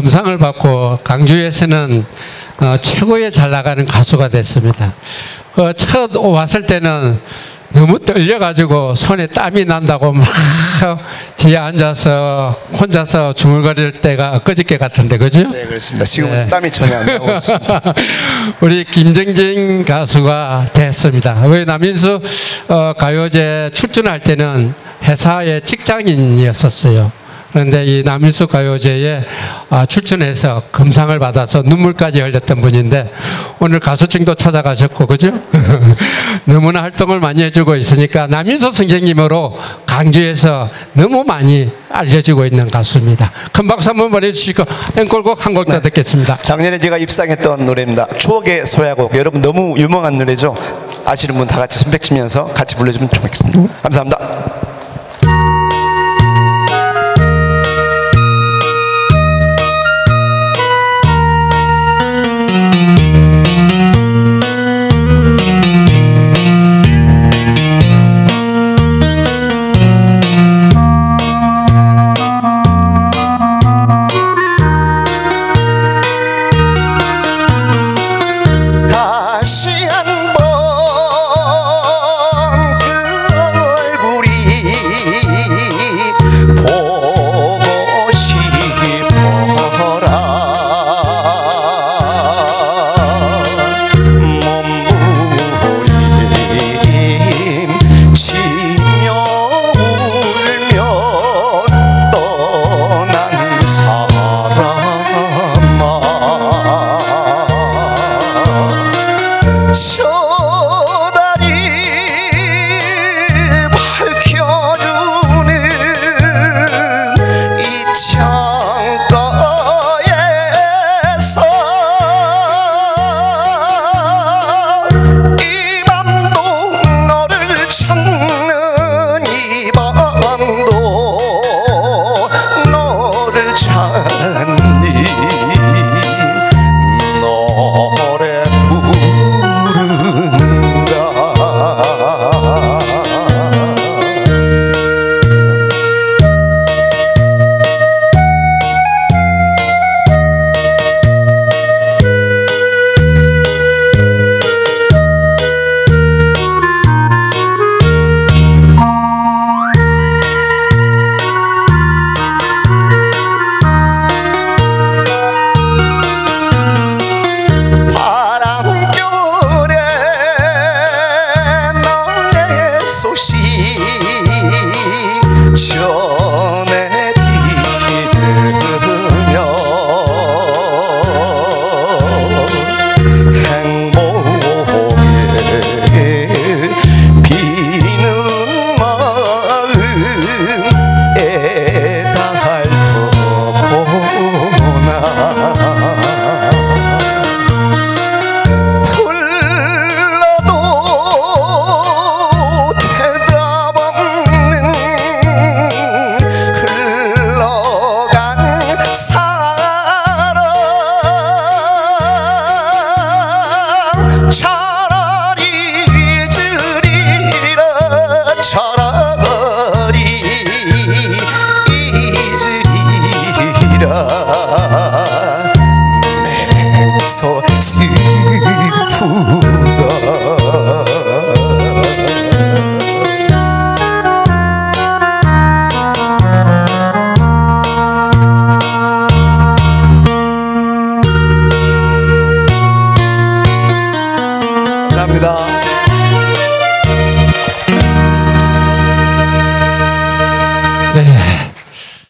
금상을 받고 강주에서는 어, 최고의 잘 나가는 가수가 됐습니다. 어, 첫 왔을 때는 너무 떨려가지고 손에 땀이 난다고 막 뒤에 앉아서 혼자서 중얼거릴 때가 엊그저께 같은데 그죠? 네, 그렇습니다. 지금 네. 은 땀이 전혀 안 나고 있습니다. 우리 김정진 가수가 됐습니다. 왜 남인수 어, 가요제 출전할 때는 회사의 직장인이었었어요. 그런데 이 남인수 가요제에 아, 출전해서 금상을 받아서 눈물까지 흘렸던 분인데 오늘 가수증도 찾아가셨고 그죠? 너무나 활동을 많이 해주고 있으니까 남인수 선생님으로 강주에서 너무 많이 알려지고 있는 가수입니다. 큰 박수 한번 보내주시고 앵콜곡 한 곡더 듣겠습니다. 작년에 제가 입상했던 노래입니다. 추억의 소야곡. 여러분 너무 유명한 노래죠. 아시는 분 다 같이 손뼉 치면서 같이 불러주면 좋겠습니다. 감사합니다. 찾니 소 감사합니다.